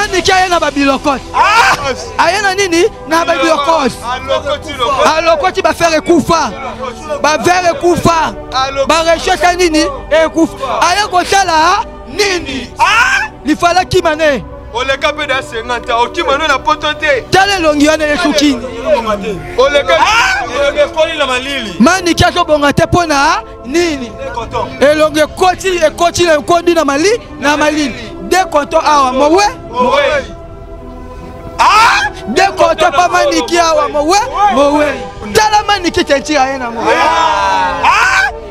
maniki aye na babilokoti aye na nini na babilokoti alokoti bafere ekufa bavere ekufa bareshete nini ekufa aye kosala nini lifala kima ne oleka mpe na 50 okima no na poto te tala elongi wana esukini maniki azobonga te mpo na nini elongi ekoti ekoti na ekondi na mali na malili de konto awa mowe de konto mpa maniki awa mowe mowe tala maniki tentira ye na mowe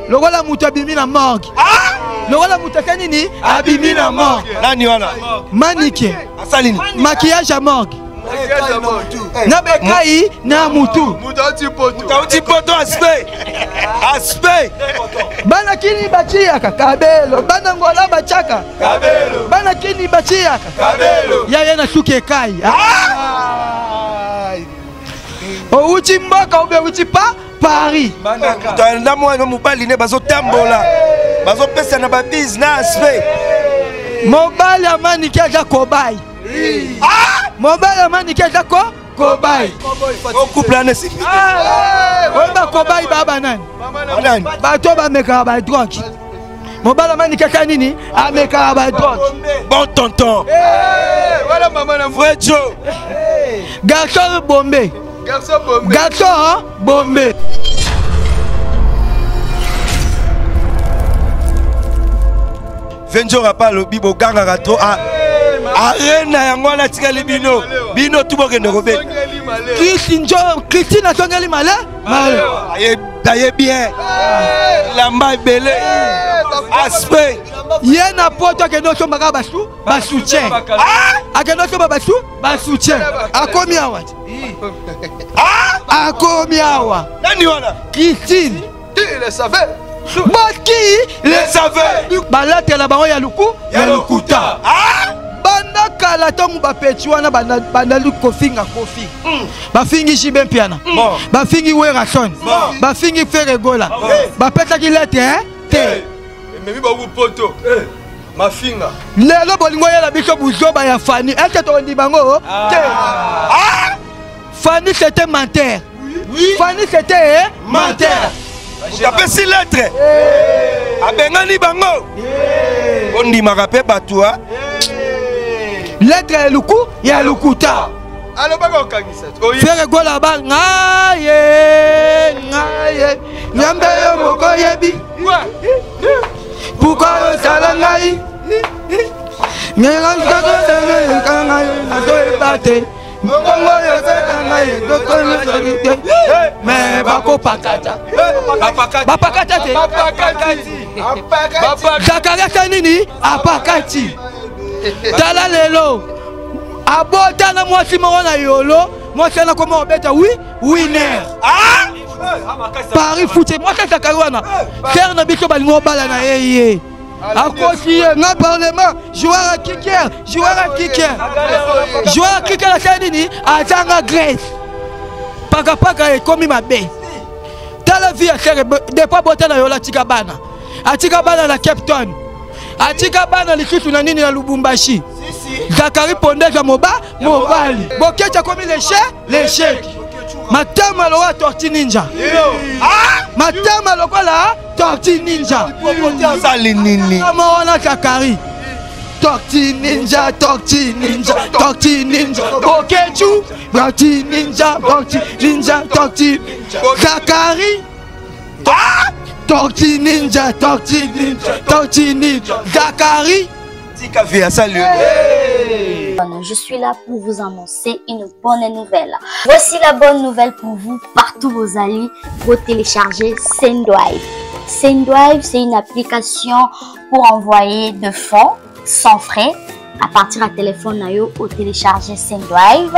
lokola moto abimi na morgue. Lokola moto ata nini abimi na morgue. nani wana maniki. Makiyage ya morgue na bekai na mutu. Ati poto. Aspe. Aspe. Bana kini baciyaka kabelo. Bana ngola bacaka kabelo. Bana kini baciyaka kabelo. Yaye na suki ekai. Outi mboka ube outi pa paris. Alanda mwana mobali ne bazotambola. Bazopesa na babise na aspe. Mobali ya maniki aza kobai mobali ya maniki aza ko? Kobai couple wana esiki oyo bakobai baa banani nani? Bato bamekaka badroge mobali ya maniki aza nini? Amekaka badroge bon tonton. Na vrai jo garçon bombe garçon bombe garçon bombe venjora mpe alobi bogangaka tro arena yango wana atikali bino bino tu bokende kobe. Songeli maleo kristi njo kristine atongeli male? Male. Aye bien. Lamba ebele. Aspe ye na poto akende osombaka basu basoutien akende osomba basu basoutien akomi awa. te akomi awa. Nani wana? Kristine boki balatela bango ya luku ya lokuta banda kala ntango bapeti wana banda- bandali kofinga kofi. Bafingi jibe mpiana Bon. bafingi werason bafingi feregola bapesaki lete eh? te babu poto. Mafinga. Lelo bolingo oyela biso buzoba ya fani. Eke tokondi bango te. Fani c'était menteur. Fani c'était menteur. Apesi lettre abengani bango. Ondimaka mpe bato lettre ya luku ya lukuta. Alobaka okangisa oyi feregola ba ngaye ngaye. Nyambe yo moko yebi. Puka osala ngai ngengankaka ngai nazoyeba te mokongo yosala ngai ezokonosaki te me bakopakata. Bapakata te zakari asa nini? Apakati tala lelo. Abotana mwasi moko na yolo. Mwasi ana koma obeta wi winer paris fute mwasi azakari wana. Ser na biso balingi obala na ye ye. Akosi ye nga parlement. Joueur ya kiker joueur ya kiker joueur ya kiker asali nini? Azanga grèce. Pakapaka ekomi mabe. Tala vi ya ser depo abota na yolo atika bana atika bana na cape town atika bana lisusu na nini na lubumbashi? Zakari pondeza moba mobali. Bokecha komi leshe lesheki matama lokola torti ninja. Matama lokola torti ninja. Wana zakari torti ninja torti ninja torti ninja. Bokechu torti ninja torti ninja torti zakari torti ninja torti ninja torti ninja ve asali Je suis là pour vous annoncer une bonne nouvelle. Voici la bonne nouvelle pour vous, partout vous allez, vous télécharger Sendrive. Sendrive, c'est une application pour envoyer de fonds sans frais à partir à téléphone au télécharger Sendrive.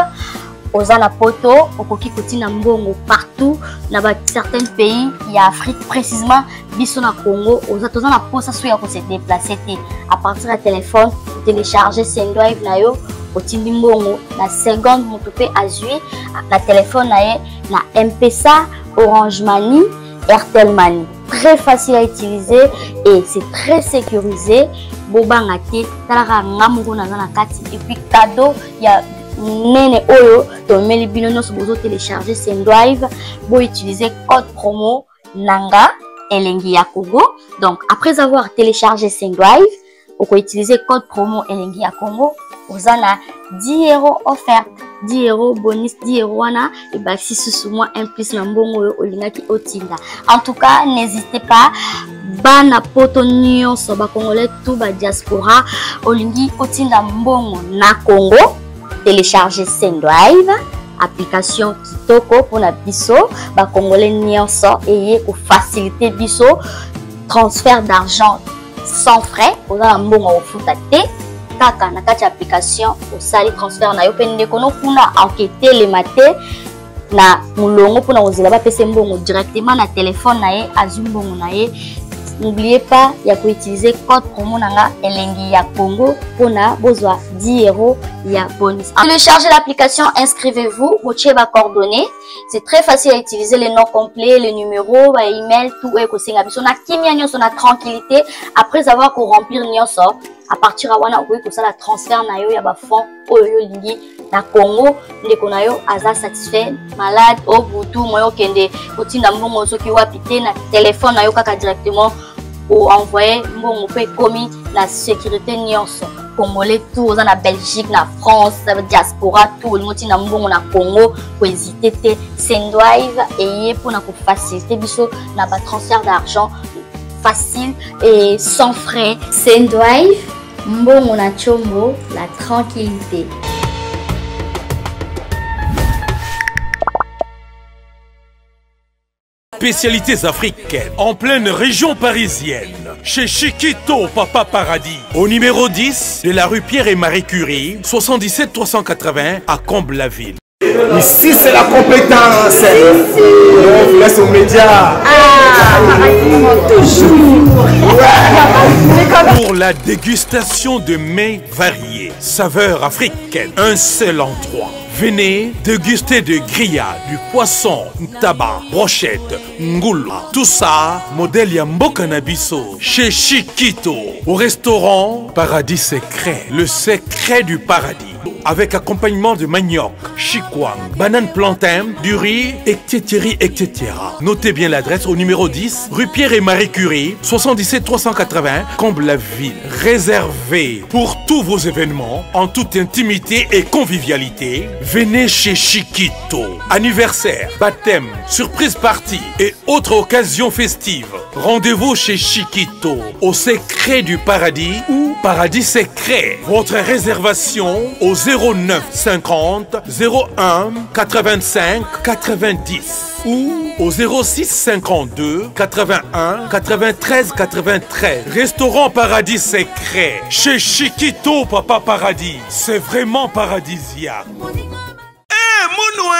Oza na poto okoki kotina mbongo partout na ba certains pays ya afrique précisement biso na congo. Oza toza na mposa so ya kose déplace te. À partir ya téléphone télécharge sendrive na yo otindi mbongo na seconde moto mpe azwi na telefone na ye na mpesa orange mani airtel mani très facile à utiliser et c'est très sécurisé. Bobanga te tala kaka nga moko naza na kati. Epuis cadeau ya nene oyo tomeli bino nyonso bozotélécharge sendrive boutilize code promo nanga elengi ya congo. Donc après avoir téléchargé sendrive okoutilize code promo elengi ya congo oza na 10 euro offerte. 10 euro bonus 10 euro wana ebakisi susu mwa un plus na mbongo oyo olingaki otinda. En tout cas n'hésitez pas bana poto nyonso bakongolais tu badiaspora olingi otinda mbongo na congo télécharge sendrive application kitoko mpona biso. Bakongolais nyonso eye kofacilite biso. Transfert d'argent sans frais. Oza na mbongo kofuta te. Kaka na kati ya application osali transfert na yo. Mpe ndeko no kuna aketelema te na molongo mpona kozela bapesa mbongo directement na telefone na ye azwi mbongo na ye n'oubliez pas ya koutilize code promo nanga elengi ya congo mpona bozwa 10 euro ya bonus. Téléchargez l'application inscrivez-vous botie bacoordonnées c'est très facile à utiliser les noms complets les numéros baemail tout oyo ekosenga biso. Na kimia nyonso na tranquillité après avoir koremplir nyonso à partir ya wana okoki kosala transfert na yo ya bafond oyo yo olingi na congo ndeko na yo aza satisfait malade o butu moyo okende kotinda mbongo soki wapi te na telefone na yo kaka directement oenvoye mbongo mpe ekomi na sécurité nyonso. Congolais tout oza na belgique na france diaspora tout olingi otinda mbongo na congo kohésite te sendrive eye mpona kofacilite biso na batransfert d'argent facile et sans frais. Sendrive mbongo na chombo la tranquillité Spécialités africaines en pleine région parisienne. Chez Chiquito Papa Paradis. Au numéro 10 de la rue Pierre et Marie Curie, 77 380 à Comble-la-Ville. Ici, c'est la compétence. On vous laisse aux médias. Pour la dégustation de mets variés, saveurs africaines, un seul endroit. Venez déguster de grillades, du poisson, tabac, brochette, ngoula. Tout ça, modèle Yamboka Nabiso, chez Chiquito, au restaurant Paradis Secret, le secret du paradis. Avec accompagnement de manioc, chikwang, banane plantain, du riz, etc., etc. Notez bien l'adresse au numéro 10, rue Pierre et Marie Curie, 77 380, Comble-la-Ville. Réservé pour tous vos événements, en toute intimité et convivialité, venez chez Chiquito. Anniversaire, baptême, surprise party et autres occasions festives. Rendez-vous chez Chiquito, au secret du paradis ou paradis secret. Votre réservation au 09 50 01 85 90 ou au 06 52 81 93 93. Restaurant Paradis Secret. Chez Chiquito Papa Paradis. C'est vraiment paradisiaque. Munwe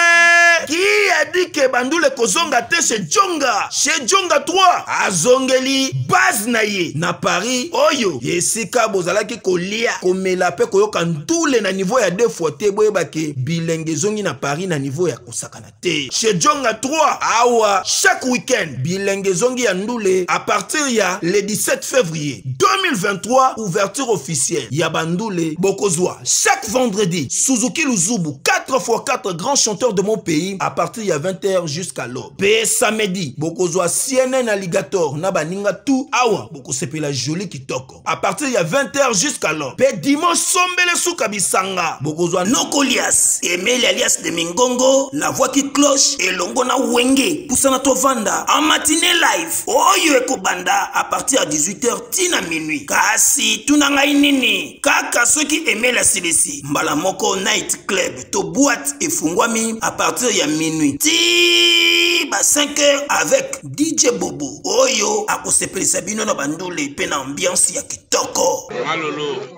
kiyadike bandule kozonga te chez jonga chez jonga 3 azongeli base na ye. Na paris oyo esika bozalaki kolia komela mpe koyoka ndule na nivo ya deux fois te boyebake. Bilenge ezongi na paris na nivo ya kosakana te chez jonga 3 awa chaque week-end bilenge ezongi ya ndule à partir ya le 17 février 2023 ouverture officielle. Ya bandule bokozwa chaque vendredi suzuki luzubu 4 x 4 grands chanteurs de mon pays à partir ya 20h jusqu'à l'aube. Mpe samedi bokozwa cnn alligator na baninga tu awa bokosepela joli kitoko à partir ya 20h jusqu'à l'aube. Mpe dimanche sombele suka bisanga bokozwa nokolias emeli alias de mingongo la voix qui cloche elongo na wenge pusana tovanda. En matinée live oyo ekobanda à partir ya 18h tina minui kasi tuna ngai nini? Kaka soki emeli asilisi mbala moko night club to boîte efungwami à partir ya minui ti ba 5 heures avec dj bobo. Oyo akosepelisa bino na bandule mpe na ambiance ya kitoko.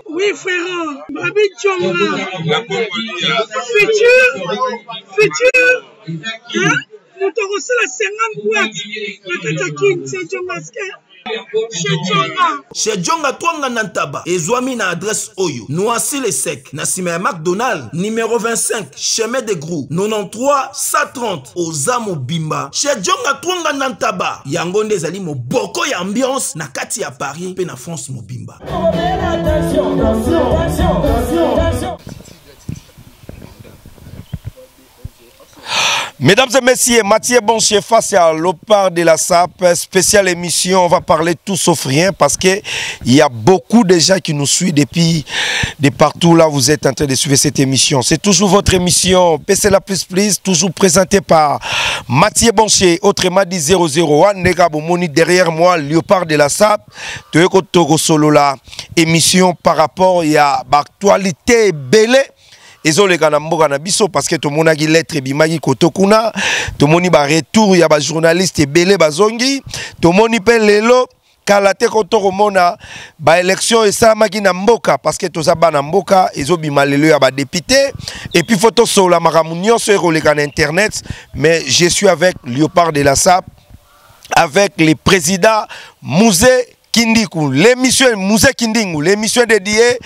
Oui, frère, Babi Tchonga. Futur, futur. Hein? Moto kosala 50 boîte na kati ya kin c'est Tchonga ske Chez Jonga. twanga na ntaba. Ezwami na adresse oyo. Noisi le sec. Na nsima ya macdonald numero 25 chemin de grou 93 130 oza mobimba. Chez jonga twanga na ntaba. Yango nde ezali moboko ya ambiance na kati ya paris mpe na france mobimba Mesdames et messieurs, Mathieu Boncher face à l'opar de la SAP, spéciale émission, on va parler tout sauf rien parce que il y a beaucoup de gens qui nous suivent depuis de partout. Là vous êtes en train de suivre cette émission. C'est toujours votre émission. PC la plus plus, toujours présentée par Mathieu Boncher, autrement dit 001, Nega Bomoni derrière moi, Léopard de la SAP, Toyoko Togo Solo la émission par rapport à l'actualité belée ezoleka na mboka na biso parce que tomonaki lettre ebimaki koto kuna tomoni baretour ya bajournaliste ebele bazongi tomoni mpe lelo kala te ko tokomona baélection esalamaki na mboka parce que toza bana mboka ezobima lelo ya badepute epuis fo tosolola makambo nyonso ekoleka na internet mais je suis avec léopard de la sap avec le président Mouzé Kindikou. L'émission Mouzé Kindingou, l'émission dédiée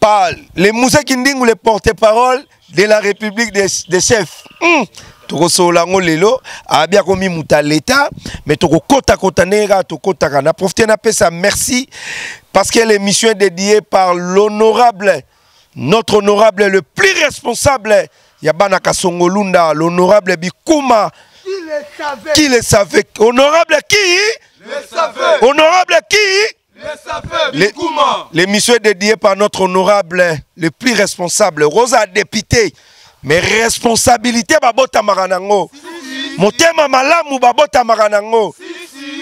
par le Mouzé Kindingou, le porte-parole de la République des, des chefs. Hmm. tokosola yango lelo abia komi muta leta mais tokokota-kota ndenge kaka tokotaka na profite napesa merci parce que l'émission est dédiée par l'honorable notre honorable le plus responsable ya bana kasongolunda l'honorable bikuma Qui le savait qui le savait? Honorable qui? Le savait. honorable qui? L'émission est dédiée par notre honorable, le plus responsable, Rosa député. Mais responsabilité babotamaka nango. Motema malamu babotamaka nango.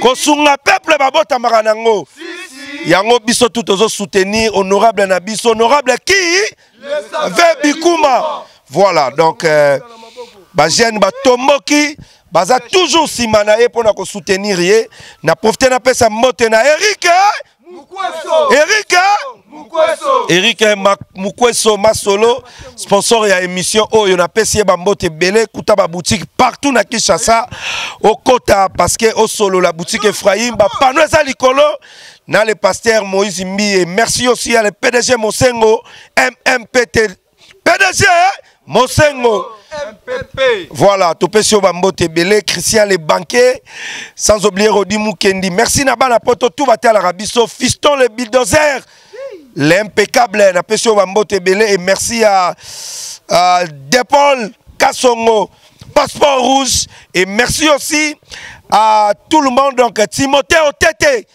Kosunga peuple babotamaka nango. Yango biso tout ozo soutenir honorable na biso honorable qui? Ve Bikuma. Voilà donc euh, bajene batomboki baza toujours nsima na ye mpona kosoutenir ye na profite napesa mbote na erike Mukweso. erike Mukweso. masolo sponsor ya émission oyo napesi ye bambote ebele kuta baboutique partout na kinshasa okota parce que osolola boutique ephraim bapano eza likolo na le pasteur moïse mbie merci aussi ya le pdg mosengo mmpt pdg mosengo. MPP. voilà topesi yo bambote ebele christian le banquier sans oublier rodi mukendi. Merci na bana poto tu batalaka biso fiston le bulldozer. L'impeccable napesi yo bambote ebele et merci à, à depol kasongo passeport rouge et merci aussi à tout le monde donc timothée otete.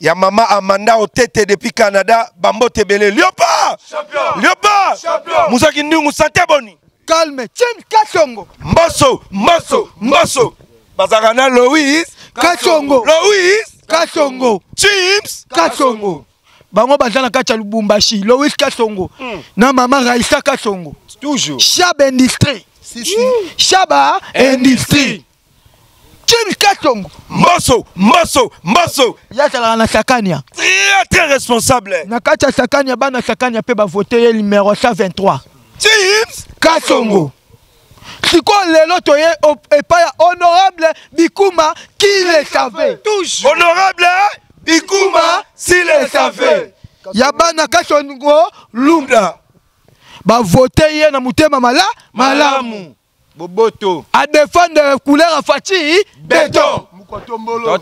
Ya mama amanda otete depuis canada bambote ebele liopa Champion. liopa Champion. musaki ndungu sante boni Calme. James Kasongo. mboso mboso mboso bazalaka na louis Kasongo. louis Kasongo. chips Kasongo. Bango baza na kati ya Lubumbashi. Lois Kasongo. Na mama Raisa Kasongo. toujours Shaba Industrie. Shaba Industrie. James Kasongo. mboso mboso mboso yazalaka na sakania très responsable na kati ya sakania bana sakania mpe bavote ye numero 123 chips kasongo sikoyo lelo toye epai ya honorable bikuma qui le savait honorable bikuma si le savait ya bana kasongo lumda. Bavote ye na motema mala malamu boboto. Adefendre couleur ya faci beton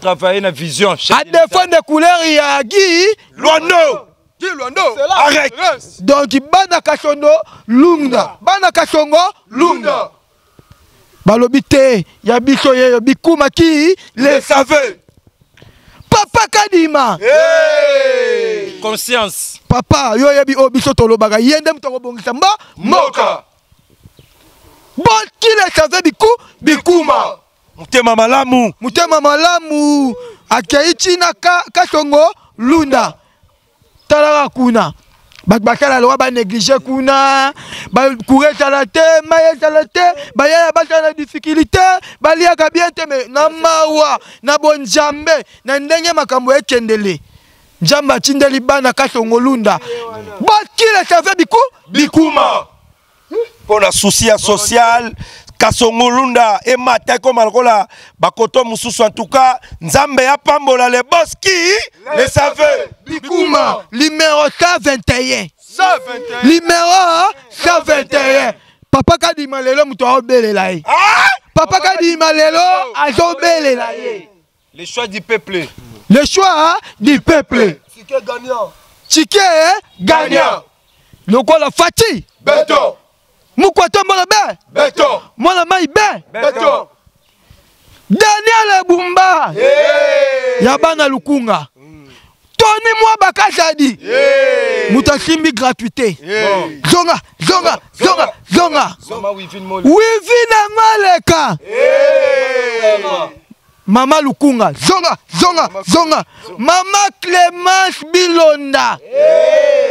travailler na vision adefendre couleur ya gi lwando Qui Luando? arrête. Donc bana kasongo lunda. Bana kasongo lunda. Balobi te ya biso yeyo bikuma ki le savait papa kadima. Conscience. Papa yo oyebi oyo biso tolobaka. Ye nde moto akobongisa mba mboka bokile save biku bikuma. Motema malamu. Motema malamu. Akei ntina ka, kasongo lunda. Talaka kuna. Bato basala loka banéglige kuna. Bakura ezala te mai ezala te bayaya basala na difficulté. Baliaka bien te me na mawa na bonzambe na ndenge makambo ekendele nzambe atindeli bana kasongo lunda. Bakile save biku bikuma mpo na souci ya social kasongolunda emata ekoma lokola bakoto mosusu en tout cas nzambe apambola le boski le save bikuma numéro 121 121 numéro 121 papa kadima lelo moto aobelela ye. Papa kadima lelo azobelela ye. Le choix du peuple. le choix du peuple. Chike gagnant. Lokola fati Béton mokwato mwana be? Béton mwana mai be? Béton daniel ebumba ya bana lukunga. Toni mwa bakazadi moto asimbi gratuité. Zonga zonga zonga zonga Moli. wivi na maleka mama lukunga zonga zonga zonga. Mama clémence bilonda.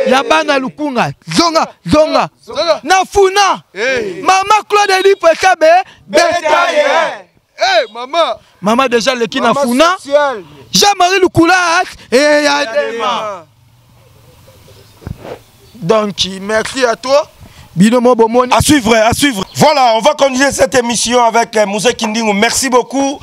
Ya bana lukunga zonga zonga. Na funa mama claude lipesabe betaye. Eh maman mama. Déjà leki na funa jean-marie lukulas eyadema donc merci à toi À suivre, à suivre. Voilà, on va continuer cette émission avec euh, Mouzé Kindingo. Merci beaucoup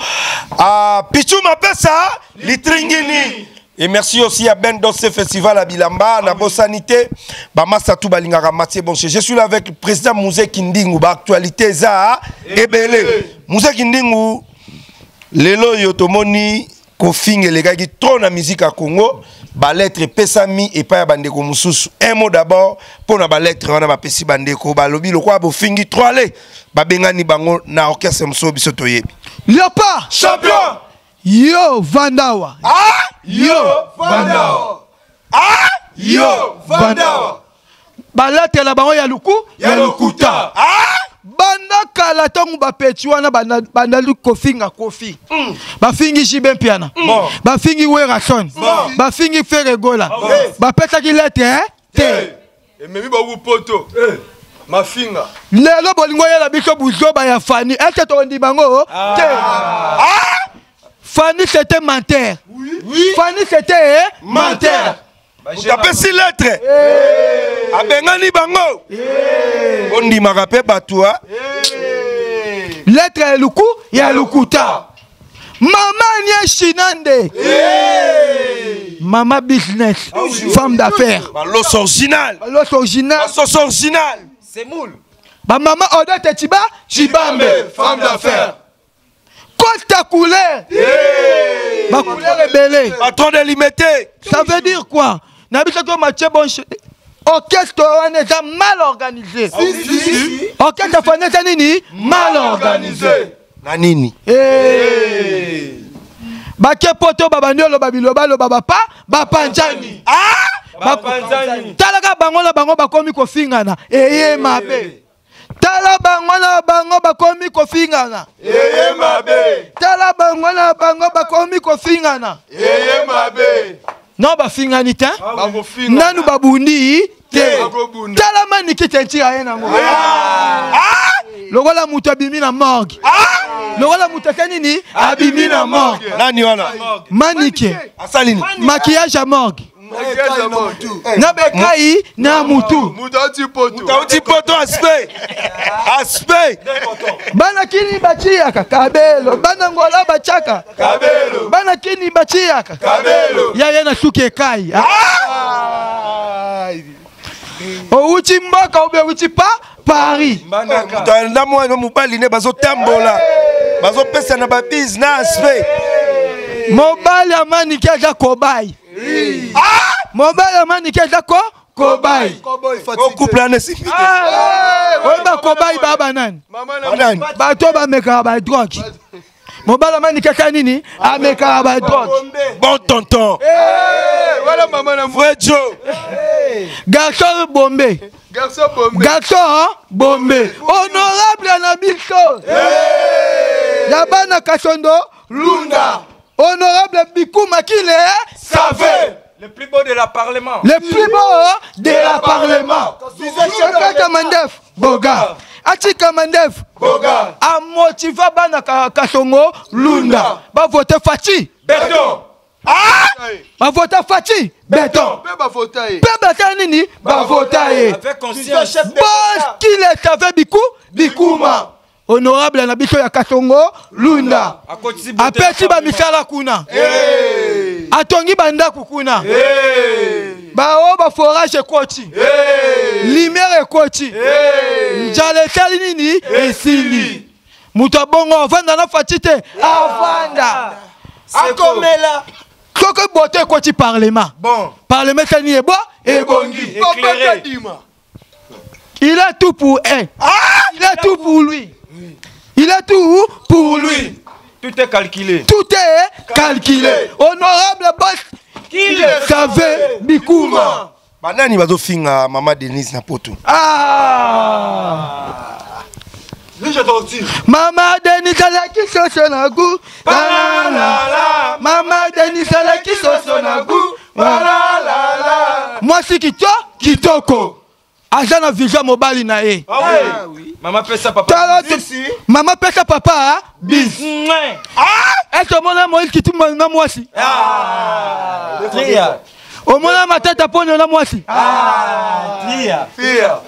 à Pichou Mapesa, Litringini. Et merci aussi à Ben Dossé Festival à Bilamba, Nabo Sanité, Bamasa Toubalingara Mathieu Bonché. Je suis là avec le président Mouzé Kindingo, ba actualité za ebele. Mouzé Kindingo, lelo yotomoni kofinga elekaki trop na musique ya congo. Balettre epesami epai ya bandeko mosusu. Un mot d'abord mpo na balettre wana bapesi bandeko. Balobi lokola bofingi trois le babengani bango na orchestre mosusu biso toyebi. Leopard Champion! Yo vandawa! Ah! yo Vandao ah! Yo Vandao baletre na bango ya luku Ya lokuta ah! Banda kala ntongo bapeti wana banda- bandali kofinga kofi. Bafingi jibe mpiana. Bon. bafingi werason bafingi feregola bapesaki letre eh? te. Ememi bawu poto. Mafinga lelo bolingo oyela biso buzoba ya fani. Ete tokondima yango te. Fani c'était menteur. Fani c'était menteur moto apesi lettre abengani bango. Ondimaka mpe bato lettre ya luku ya lukuta. Mama nie shinande mama business femme d'affaires. baloso original. Baloso original. Basoso original. C'est moule. bamama odete ciba cibambe femme d'affaires. Costa couleur. Bacouleur ebele patron de limité ça veut dire quoi? Na biso to mathieu bonche. Orchestre wana eza mal organisé. Orchestre fani eza nini? Mal organisé. Na nini? Eh. bake poto babandi oloba biloba loba bapa bapanzani Bapanzani. talaka bango na bango bakomi kofingana. Eye mabe. Tala bango na bango bakomi kofingana. Eye mabe. Tala bango na bango bakomi kofingana. Eye mabe no bafingani te nanu babundi te tala maniki te ntira ye nango lokola moto abimi na morgue. Lokola moto ata nini abimi na morgue. nani wana manike. Maquillage ya morgue na bekai na mutu mutu ati poto aspect aspect bana kini baciyaka kabelo. Bana ngola bacaka kabelo. Bana kini baciyaka kabelo. Ya ye na suki ekai outi mboka obe outi pa paris. Moto alanda mwana mobali ne bazotambola. Bazopesa na babise na aspect mobali ya manike aza kobai mobali ya manike aza ko? Kobai o couple wana esimbi te oyo bakobai baa banani na bato bamekaka badroge mobali ya manike asa nini? Amekaka badroge bon tonton. Na garçon bombe garçon bombe garçon bombe honorable na biso ya bana kasondo lunda honorable biku makile save Le plus beau de la parlement. le plus beau de la parlement. atika mandef boga. Atika mandef boga. Amotiva bana ka- kasongo lunda. Bavote faci Béton. bavota faci beton mpe bafota ye mpe bata nini? Bavota ye Avec conscience. boskile save biku bikuma honorable na biso ya katongo lunda. Apesi bamisala kuna atongi bandako kuna bao baforage ekoti. Lumière ekoti. Njala etali nini? Esili. Moto abongo avanda na faci te avanda. Akomela. Soki bote ekoti parlement. Bon. Parlement etali ebo? Ebongi. Éclairé. Il a tout pour un. Il a tout pour lui il a tout pour lui. tout est calculé. Tout est calculé. Honorable boss savait? Bikuma banani bazofinga mama denise na poto. Ah. Mama denis alaki soso na gu. Mama denis alaki soso na gu. Mwasi kito kitoko aza na vision mobali na ye. Ah oui. Maman pesa papa. tala te- mama pesa papa bis. Ete omona moïse kitumba na mwasi Tria. omona matata ponio na mwasi Tria.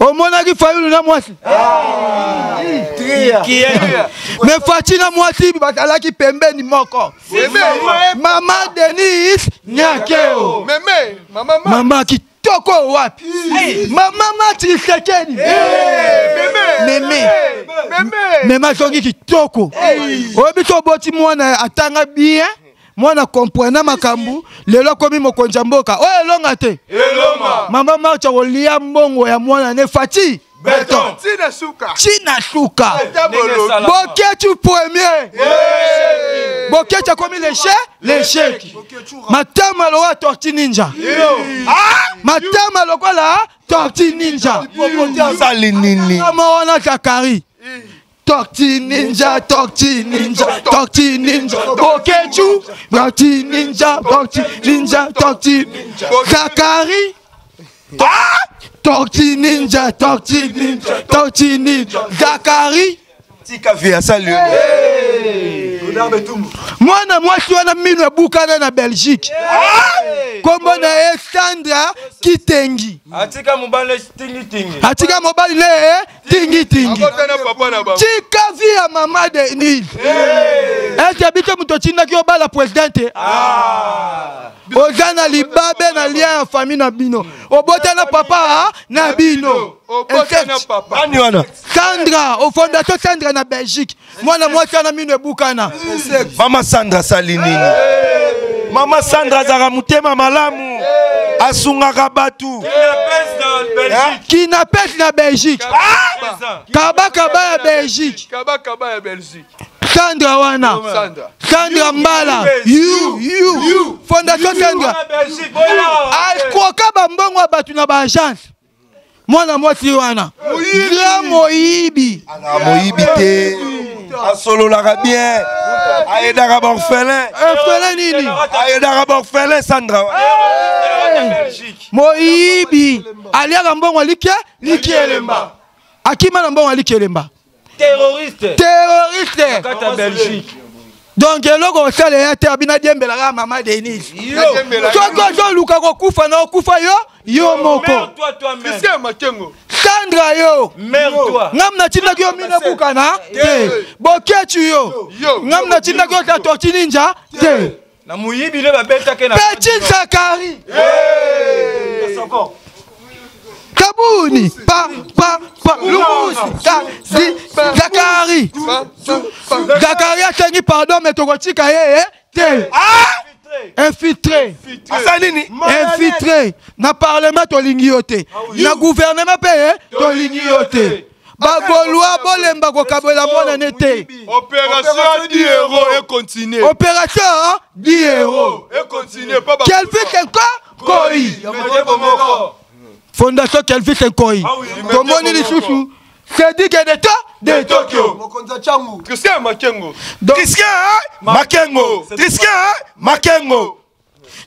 omonaki fayulu na mwasi Qui est me faci na mwasi bazalaki pembeni moko. Mama denis nyakeo. Mémé, maman, maman. mama kitoko wapi? Mama matrisekedi meme. Mémé. mema azongi kitoko. Oyebi so oboti mwana atanga bien. Mwana komprena makambo lelo akomi mokonzi ya mboka. Oyo elonga te. Eloma. mama marcha kolia mbongo ya mwana ne faci Béton. Tina Souka. china suka. Tabolo. boketu premier boketu akomi leshe lesheki matama lokola torti ninja. Matama lokola torti ninja. Kama wana zakari torti ninja torti ninja torti ninja. Boketu torti ninja torti ninja torti zakari torti ninja torti ninja torti ninja. Zakari tika vie asali mwana mwasi wana mino ebukana na belgique. Nkombo na ye sandra kitengi. Atika mobali ne ye tingitingi. Na tika vi ya mama denis ete bito moto otindaki obala presidente oza na libabe na lien ya famille na bino. Obotana papa na bino. sandra ofondation sandra na belgique. Mwana mwasi wana mino ebukana mama sandra asali nini. Mama sandra azalaka motema malamu. Asungaka bato kinapesi na belgique? Kabakaba ya belgique Sandra wana. Sandra. sandra mbala. fondation sandra. Akroka bambongo ya bato na baagence mwana mwasi wana. Grand moyibi azalaka moyibi te asololaka bien. Ayedaka baorphelin efele nini. Ayedaka baorphelin sandra moyibi aliaka mbongo alike liki elemba. Akima na mbongo aliki terroriste. Terroriste. Kati ya belgique. donc eloko osala ya te abino adiembelaka mama denise soki ozoluka kokufa na okufa yo yo moko. Sandra yo. Ngam natindaki yo mine bukana te. Boketu yo. Ngam natindaki yo tatorti ninja te. Petit zakari kabuni pa pa pa. Zakari zakari asengi pardon me tokotika ye eh, te infiltré. Asali nini. Infiltré. Na parlement tolingi yo te na gouvernement mpe eh, tolingi yo te bagolwa bolemba kokabola monene te Opération 10 euros et continue. opération 10 euros Et continue. Papa. kelvis enko koi fondation kelvis enkoi tomoni lisusu. sedike de to de tokyo. Christian Makengo. Donc- trisken makengo. Trisken makengo.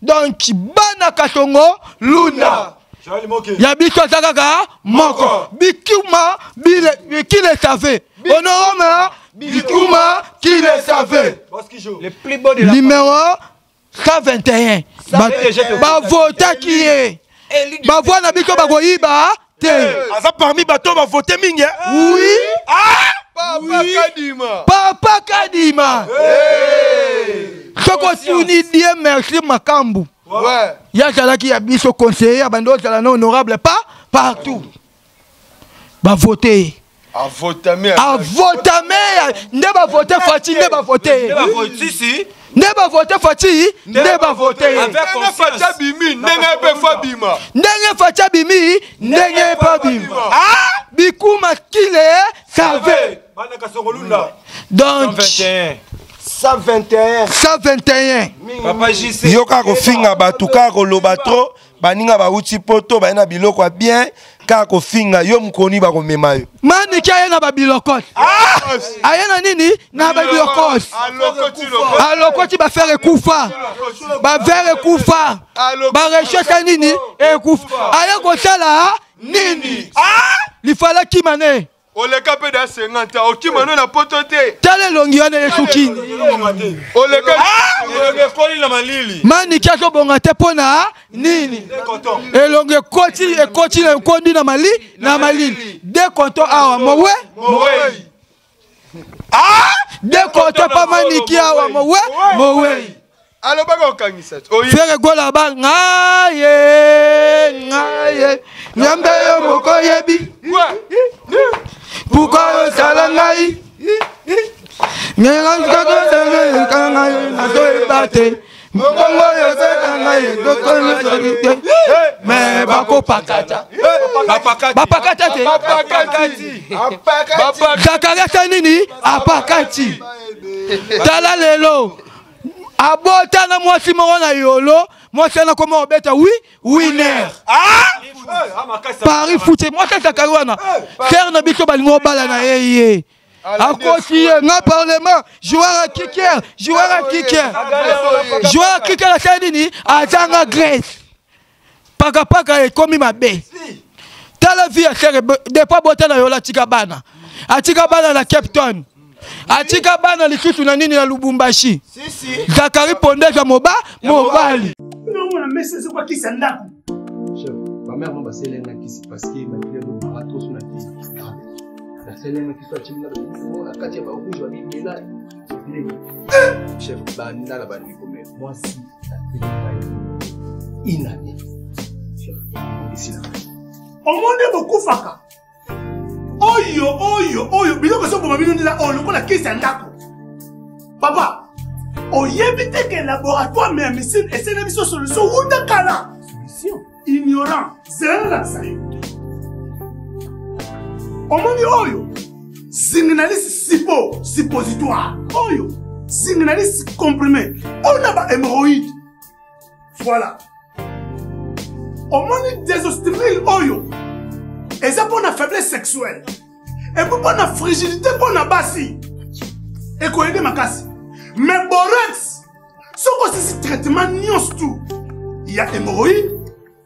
Donc bana katongo luna. Ya biso aza kaka moko. Bikuma bile- bikile save honorome bikuma. Kile save le plus beau de la numéro 121 Ba- déjà te- bavotaki ye bavwa na biso bakoyiba te. Aza parmi bato bavote mingi eh? oui. Papa Kadima. papa kadima. Soki otuni die merci makambu. Ouais. ye azalaki ya biso conseiller ya bandi ozala na honorable pas partout. Bavote ye Avotame. nde bavote faci nde bavote ye nde bavote faci nde bavote ye Ndenge facha conscience. Bimi, ndenge pe fa bima. ndenge faci abimi ndenge epa bima. bikuma kile save. donc 121 121 121 papa jc yo kaka kofinga bato kaka koloba tro baninga bauti poto baye na biloko ya bien kaka kofinga yo mokoni bakomema yo. Maniki aye na babilokoti aye na nini? Na babilokoti Alokoti loko. alokoti bafere ekufa bavere ekufa barechete nini? Ekufa aye kosala nini? Lifala kima ne Oleka pe da 50 ans. Okima no na poto te. tala elongi wana esukini Oleka. elongo ekoli na malili. Maniki azobonga te mpo na nini elongo ekoti ekoti na ekondi na mali na malili. de konto awa mowe. Mowei. de konto mpa maniki awa mowe? Mowei alobaka kokangisa te. oyi. Fere gola ba ngaye ngaye. Nyambe yo moko yebi puka osala ngai ngengankakosengeka ngai nazoyeba te mokongo yoseka ngai ekokonosoli te me bakopakata bapakata te zakariasa nini? Apakati. Tala lelo. Abotana mwasi moko na yolo mwasi ana koma obeta wi winer paris fute mwasi azakari wana ser na biso balingi obala na ye ye akosi ye nga parlement joueur ya kiker joueur ya kiker joueur ya kiker asali nini azanga grèce pakapaka ekomi mabe tala vi ya sere depo abota na yolo atika bana atika bana na cape town. Atika bana lisusu na nini na lubumbashi. Zakari pondeza moba. Mobali mpe omona mesa ezokwakisa ndako. Chef bamere ma baselengakisi parceke bakile maratoso na kisi ah, baselengakisi acimina na kati ya barouge babimela chef bandala bandikome mwasi inabe omonde bokufaka. Oyo oyo oyo. Biloko ezoboma bino ndela oyo lokola kisi ya ndako. Papa oyebi te ke laboratoire me ya misine esene biso solution wuta kala ignorant. Zelalakisa yo. Omoni oyo. Zinginalisi sipo suppositoire. Oyo. Zinginalisi comprime oyo na bahemoroïde voilà. Omoni désostimile oyo. Eza mpo na faiblesse sexuelle. Epo mpo na frigidité mpo na basi. Ekoyede makasi mais borex soki osisi traitement nyonso tu ya hémoroïde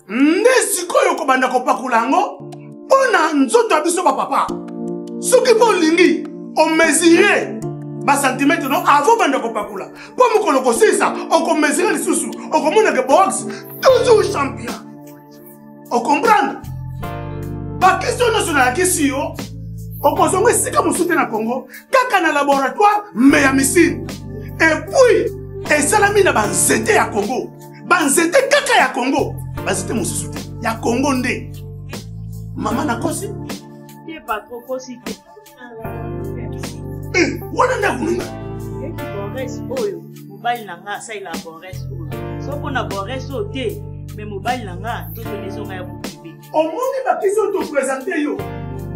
nde sikoyo kobanda kopakola yango mpo na nzoto ya biso bapapa soki mpo olingi omesure basantimetre no avant banda kopakola mpo mokolo kosilisa okomesure lisusu okomonake box toujours champion. Okomprendre bakestio nyonso nayakisi yo okozonga esika mosusu te na congo. Kaka na laboratoire me ya misine epuis esalami na banzete ya congo. Banzete kaka ya congo. Banzete mosusu te. Ya congo nde. Mama nakosi Eh, wana nde akununga? Eki bores oyo mobali na nga asalela bores oyo. So mpo na bores oyo te me mobali na nga nzoto nezonga ya bokibe omoni bakisi oyo topresente yo.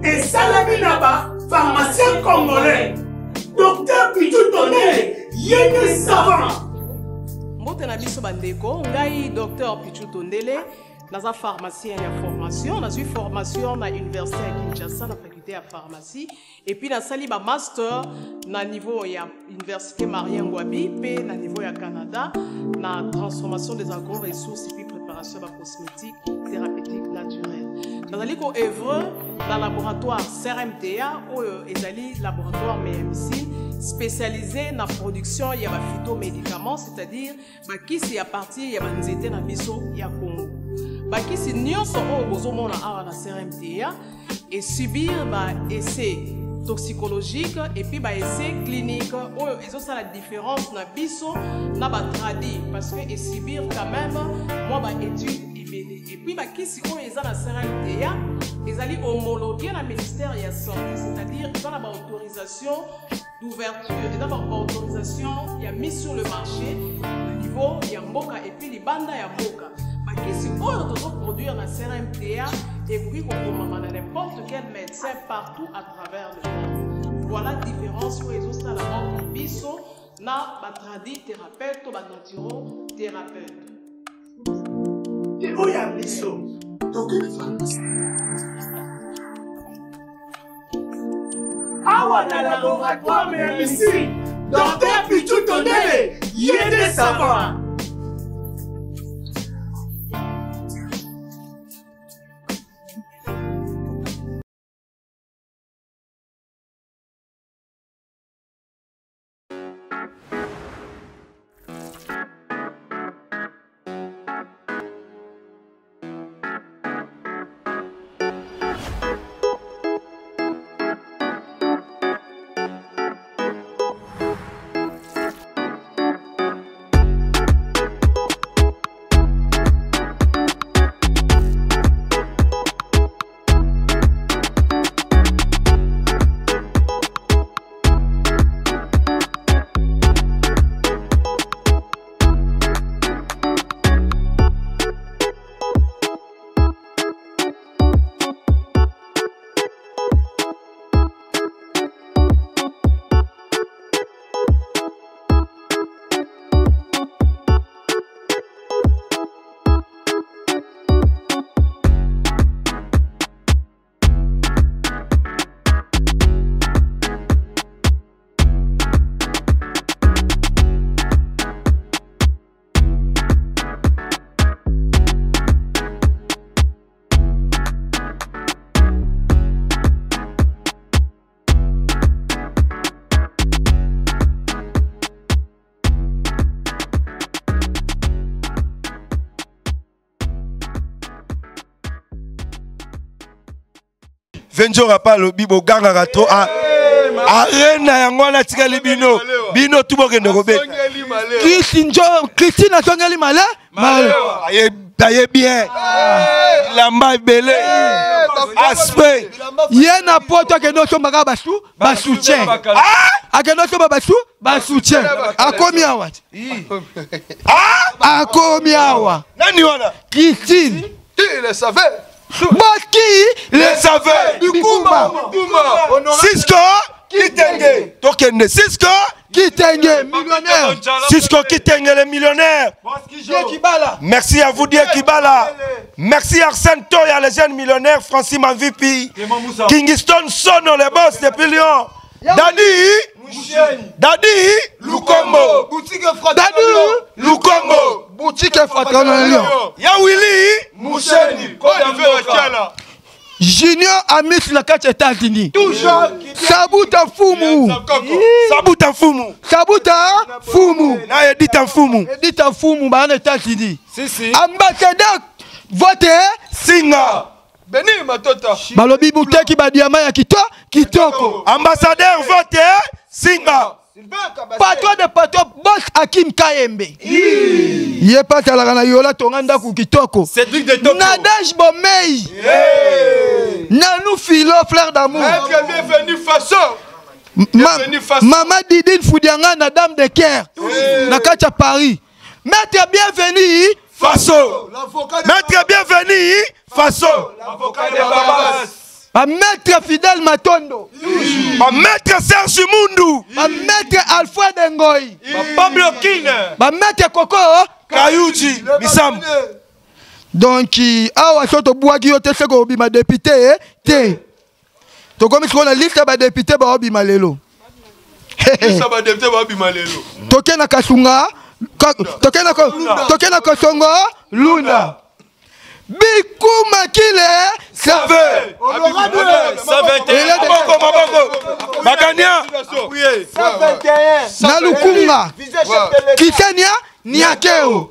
Esalami na bapharmacien congolais. Docteur pitu tondele ye nde savant mbote na biso bandeko ngai dr pichu tondele naza pharmacien ya formation nazwi formation na université ya kinshasa na faculté ya pharmacie epuis nasali bamaster na niveau ya université marien ngwabi mpe na niveau ya canada na transformation des agro-ressources epuis préparation ya bacosmétique thérapeutique naturelle nazali koevre na laboratoire crmta oyo ezali laboratoire médecine spécialisé na production ya baphytomédicaments c'est-à-dire bakisi ya partir ya banzete na biso ya congo. Bakisi nyonso oyo bozomona awa na crmta esubir baessai toxicologique epuis baessai clinique. Oyo ezosala différence na biso na batradi parce que esubir quand même mwa baétude ebele crmta ezali homologué na ministère ya santé c'est-à-dire eza na baautorisation d'ouverture. Eza na baautorisation ya mise sur le marché. Na niveau ya mboka epuis libanda ya mboka. Bakisi oyo tozoproduire na crmta ekoki kokomama na n'importe quel médecin partout à travers le monde. Voilà différence oyo ezosala entre biso na batradi thérapeute to banatiro thérapeute oyo ya biso awa na laboratoire ya misiri docteur pichu tondele ye nde savoir venjora pa alobi bogangaka to arena yango wana atikali bino. Bino tu bokende kobeta kristine atongeli male aye bien. Lamba ebele. Aspect. Ye na poto akende osombaka basu basoutien akende osomba basu basoutien akomi awa. Te. akomi awa. Nani wana? Kristine le savait boki le savait bikumba Cisco Kitenge. Tokende Cisco Kitenge millionnaire. Cisco Kitenge le millionnaire. Merci à vous dire Kibala. Merci Arsène Toya les jeunes millionnaires Francis Manvipi. Kingston Sono les boss depuis Lyon Dadi Dadi Lukombo. Dadi Lukombo. Boutique fraternel Lyon. Ya Willy. Musheni junior amis na kati ya états-unis sabuta fumu. Sabuta Fumu. Sabuta fumu. Na Edita Fumu. Edita fumu na états-unis. Ambassadeur vote Singa balobi buteki badiama ya kito kitoko. Ambassadeur vote Singa. Patron de patron bos akim kayembe. Ye mpe atalaka na yola tonga ndako kitoko. Nadage bomei nanu filo fleur d'amour. Maître bienvenue façon. Ma- mama didine fudianga na dame de caire. Na kati ya paris. Maître bienvenu Faso. Maître bienvenue Faso. Bamaître fidèle matondo. Maître Serge Mundu. Bamaître alfred ngoi. Pablo Kine. Bamaître koko. Kayuji Misam. Donc awa so tobwaki yo te seko obima député te. Tokomi sikoyo na liste ya badepute baobima lelo. Isa badepute babima lelo. Toke na kasunga tokei na kosongo luna. bikuma kile save. Bakania na lukunga kisania niakeo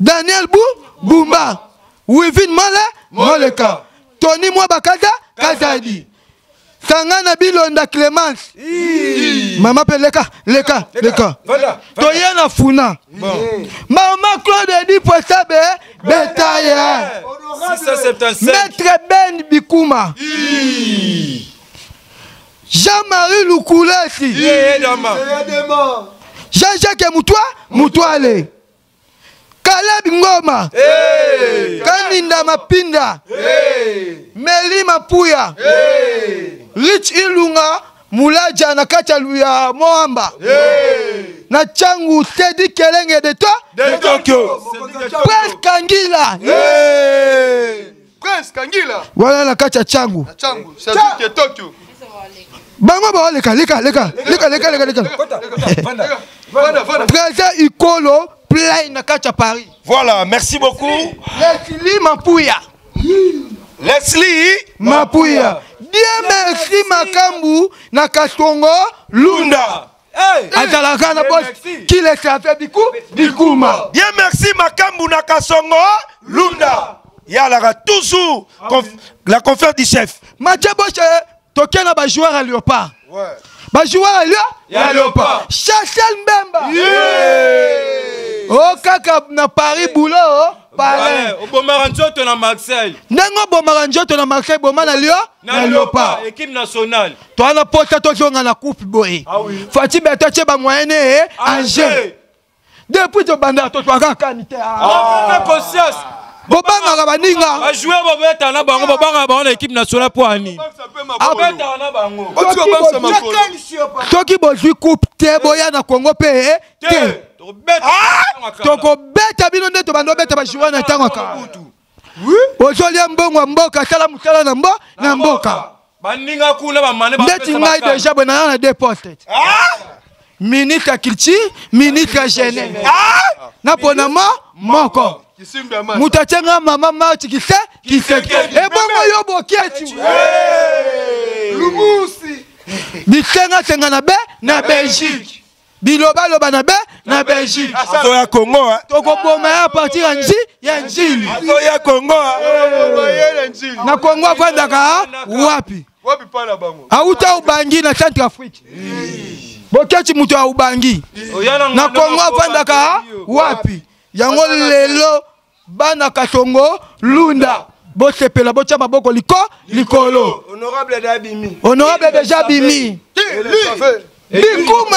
daniel bu bumba. Wivin mole moleka. Toni mwa bakaza kazadi. Sanga na bilonda clémence. Mama mpe leka leka leka toye na funa. Mama claude edi posabe betaye 675 maître ben bikuma jean-marie lukulesi jean-jacques mutwa mutwale kaleb ngoma. Kaninda mapinda. Meli mapuya rich ilunga mulaja na kati ya moamba. Na cangu tedi kelenge de to? De Tokyo. prince kangila. Prince Kangila. wana na kati ya cangu Changu. Bango baoleka leka na die merci makambu na kastongo lunda. Azalaka na bos kilesafe biku bikuma Bien merci Makambu Nakasongo Lunda. Yalaka toujours conf- la conférence du chef. mathieu boshe toke na bajoueur ya léopard. Bajoueur ya léopard. Chachel mbemba. O kaka na paris bulo palin obomaka nzoto na marseille. Ndenge obomaka nzoto na marseille boma na lio na léopard équipe nationale. Towana pota tozonga na coupe boye fati beto atie bamoyene e ange depuis tobandaka totwaka kani te conscience. Bobangaka baninga. Bajoueur babetaka na bango babangaka bango na équipe nationale po ani soki bozwi coupe te boya na kongo mpe te tokobeta bino nde tobanda obeta bajoueur na ntango aka ozolia mbongo ya mboka tala mosala na mbo na mboka. ndeti ngai deja bwe naya na deux postes ministre ya culture ministre ya jeunesse. Na mpona mo moko. ya moto atie nga mama marti kise kiseke ebongo yo Lumusi. bisengasenga na be na belgique bilobaloba na be na belgique. Azo ya Congo. hein. tokoboma ya partir ya nji ya njili Azo ya Congo. hein. Bayele njili. na kongo avandaka wapi. Auta ubangi na centre afrique boketi moto ya ubangi na kongo avandaka wapi. Yango lelo bana kasongo lunda. Bosepela botya maboko liko likolo. honorable deja bimi bikuma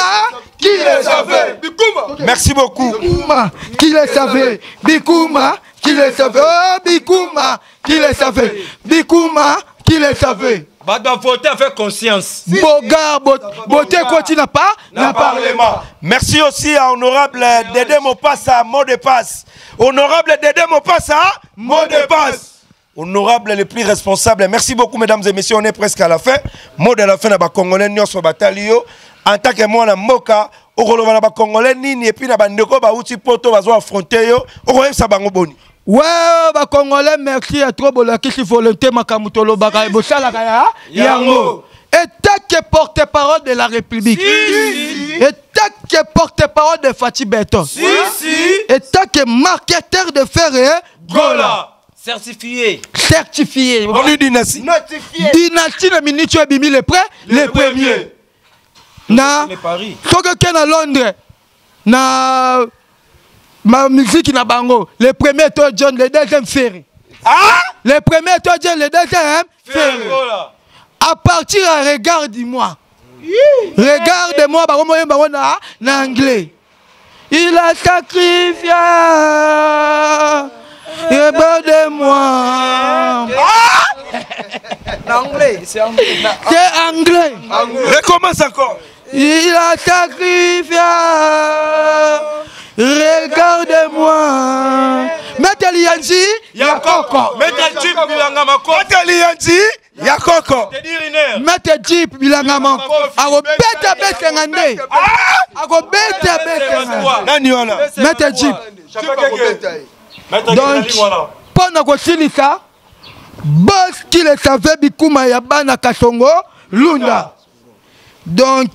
qui le savait Bikuma. Merci beaucoup. bikuma qui le savait bikuma qui le savait oh bikuma qui le savait bikuma qui le savait bato bavote avec conscience bogar bote ekoti na pa na parlement Merci aussi à honorable Dédé Mopassa, mot de passe. Honorable Dédé Mopassa, mot de passe. Honorable les plus responsables. Merci beaucoup, mesdames et messieurs. On est presque à la fin. Mot de la fin, na Congolais nyonso batalio. En tant que moi, na moka, okoloba na Congolais nini et puis na bandeko ba uti poto bazo affronter yo. Okoyebisa bango boni. we bakongolais merci ya tro bolakisi volonté makambo tolobaka bosalaka ya yango. Etake porte parole de la république. Etake porte parole de fati beton etake marketeur de fer et gola. Certifié. Certifié. Venu dynastie. dynastie na miniti oyo ebimi le pre le premier na soki oke na londres na ma musique na bango le premier to john le deuxième ferry le premier to john le deuxième ferry Voilà. à partir ya regarde-moi regarde-moi bakomoyemba bango na na anglais il a sacrifié Regarde-moi. Anglais, c'est anglais. C'est anglais. Recommence encore. Il a sacrifié. Regarde-moi. Maître Lianzi, Yakoko. Maître Jeep Bilanga Mako. Maître Lianzi, Yakoko. Maître Jeep Bilanga Mako. Akobeta besenga nde. Akobeta besenga. Nani wana? Maître Jeep. Donc, mpo na kosilisa bos kile save bikuma ya bana kasongo lunda donc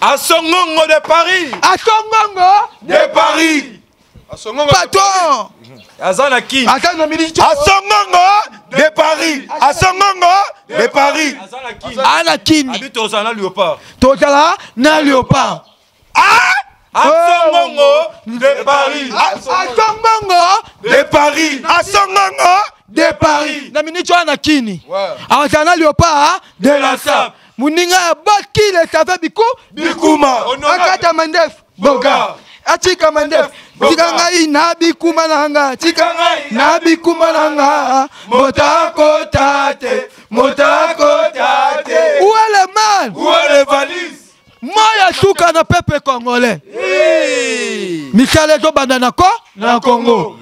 asongongo de paris. asongongo de paris. Patron aza na miliki asongongo de paris. Asongongo de paris. Aa na kini abi tozala na léopard. Tozala na léopard. Asongongo de paris. Asongongo de paris. Asongongo de paris. Na miniti wana na kini azala na léopard de la sap moninga ya bakile save biku bikuma. Akata mandefu boga. Atika mandefu tika ngai na bikuma na nga tika ngai na bikuma na nga motakota te motakota te uele man uele valise? Moya suka na pepe congolais. Misala ezobanda na ko na congo.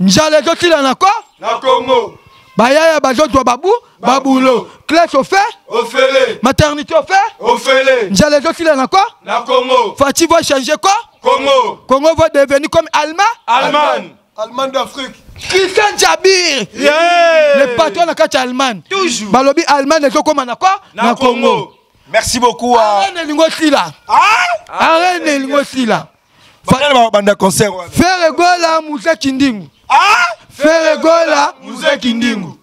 Njala ezotila na ko na congo bayaya bazozwa babu babulo classe ofe ofele maternité ofe ofele njala ezotila na ko na congo. Fati va changer quoi? Congo. Congo va devenir comme allemand allemagne. Allemagne d'afrique. Christian jabir Yeah. le patron na kati ya allemagne. Balobi allemagne ezokóma na ko na congo. Merci beaucoup à arene elingi osila arene elingi osila Fa- banda concert wana fere gola muzeki ndingu fere gola muzeki ndingu.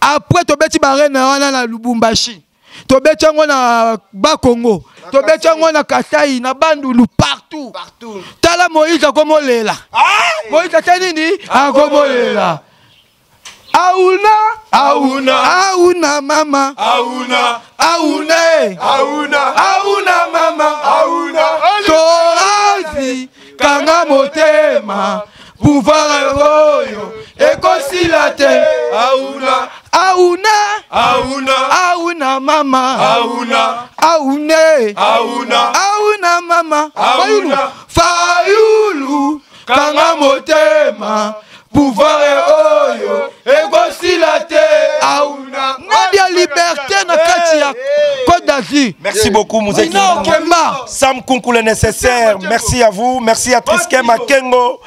Après tobeti barene wana na lubumbashi. Tobeti yango na bakongo tobeti yango na kasai na bandulu partout. Tala moïse akomolela. Moïse ate nini? Akomolela. Auna Auna. auna mama. Auna auna auna auna mama. Auna torazi kanga motema pouvoir oyo ekosila te. Auna. Auna. Auna. Auna mama. Auna. Aune. Auna. Auna mama. Fayulu. Fayulu. Kanga motema. Pouvoir oyo ekosila te. Auna. Nadia liberté na kati ya côte d'azur Merci beaucoup, Mouzeki. Sam Kunku le nécessaire. Merci à vous. Merci à Triskem Makengo.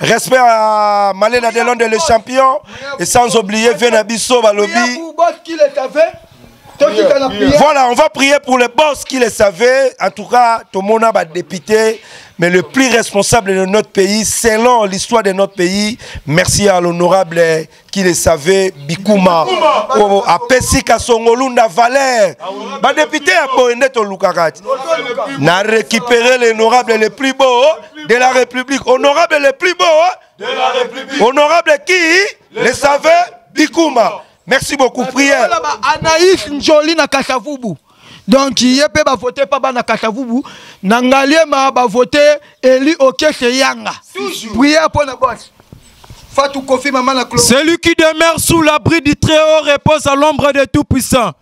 Respect à Malena Delonde, le champion. Et sans oublier Venabiso Balobi. Voilà, on va prier pour les boss qui le savaient. En tout cas, tout le monde a député. Mais le plus responsable de notre pays, selon l'histoire de notre pays, merci à l'honorable qui le savait, Bikouma. Oh, à Pessi Kasongolunda Valère. Bah, député à Boende Tolukakati. n'a récupéré l'honorable le plus beau de la République. Honorable le plus beau de la république Honorable qui le savait, Bikouma. Merci beaucoup. Prière. Anaïs njoli na donc ye mpe bavote mpa bana kasavubu na ngaliema bavote eli okese yanga prière mpo na bos fatu kofi mama na Claude. Celui qui demeure sous l'abri du Très-Haut repose à l'ombre de Tout-Puissant.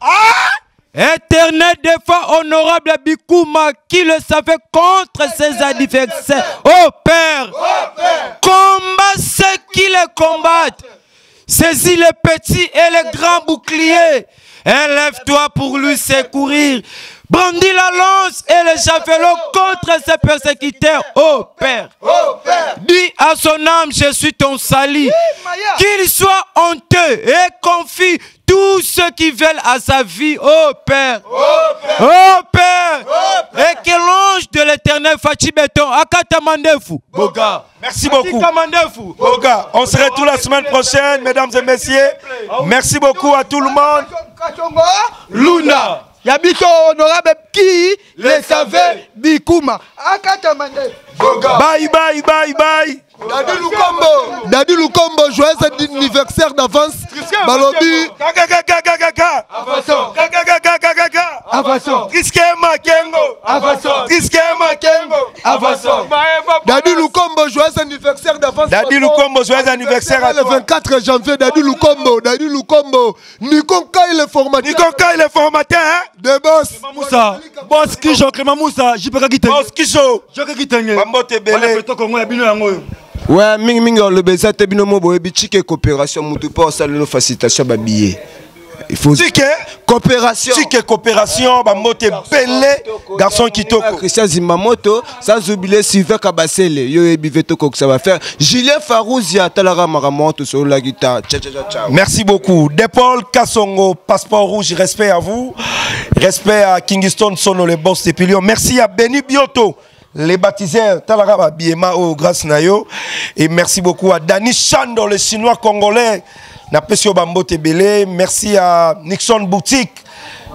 Éternel défunt honorable Bikouma qui le savait contre ses adversaires. Ô Père, combat ceux qui le combattent. Saisis les petits et les grands boucliers. Élève-toi pour lui secourir. Brandis la lance et le javelot contre ses persécuteurs. Ô Père, dis à son âme, je suis ton salut. Qu'il soit honteux et confie tous ceux qui veulent à sa vie, ô Père. Ô Père. Et que l'ange de l'éternel Fachi Béton, Akata Mandefu. boga Merci beaucoup. Boga, on se retrouve la semaine prochaine, mesdames et messieurs. Merci beaucoup à tout le monde. Luna ya biso honorable ki le savait? bikuma akata mande boga Bye, bye, bye, bye. Dadi Lukombo, Dadi Lukombo, joyeux anniversaire d'avance. Balobi, gaga. afaso Triskema Kengo. afaso Triskema Kengo. Lukombo, joyeux anniversaire d'avance. Dadi Lukombo, joyeux anniversaire à Le toi. 24 janvier, Dadi Lukombo, Dadi Lukombo. Nikon Kai le formateur Nikonka, il est formateur, hein? de boss. Moussa, bos kijo clément musa jipeka kitengjoke kitengetoko ya bino yango oyo. We mingimingi oloba eza te bino mo boyebi cike coopération motu mpo osalelo facilitation babillet il faut Tike. coopération Tike coopération, Bambote Belé. Garçon Kitoko. christian zimamoto sans oublier sylvain kabasele yo oyebi ve tokokisa bafaire julien farouzia atalaka makambo wana tosololaki ta Merci beaucoup. Depol Kassongo, passeport rouge, respect à vous. Respect à Kingston Sono, le boss des pilions. Merci à Benny Bioto. les baptiseurs talaka babiema oyo grâce na yo et merci beaucoup à dani chando le chinois congolais merci à nixon boutique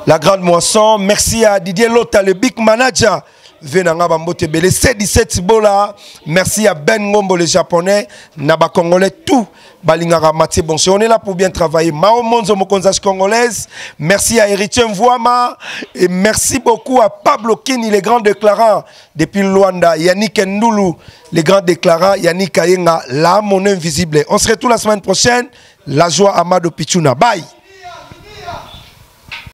la grande moisson merci à didier lota le big manager venanga bambote ebele c17 bola merci à ben ngombo le japonais na bacongolais tout. On est là pour bien travailler. Mao Monzo congolaise. Merci à Héritier Mvouama. Et merci beaucoup à Pablo Kini, les grands déclarants depuis Luanda. Yannick Ndoulou, les grands déclarants. Yannick Ayenga, la monnaie invisible. On se retrouve la semaine prochaine. La joie Amado Pichuna. Bye.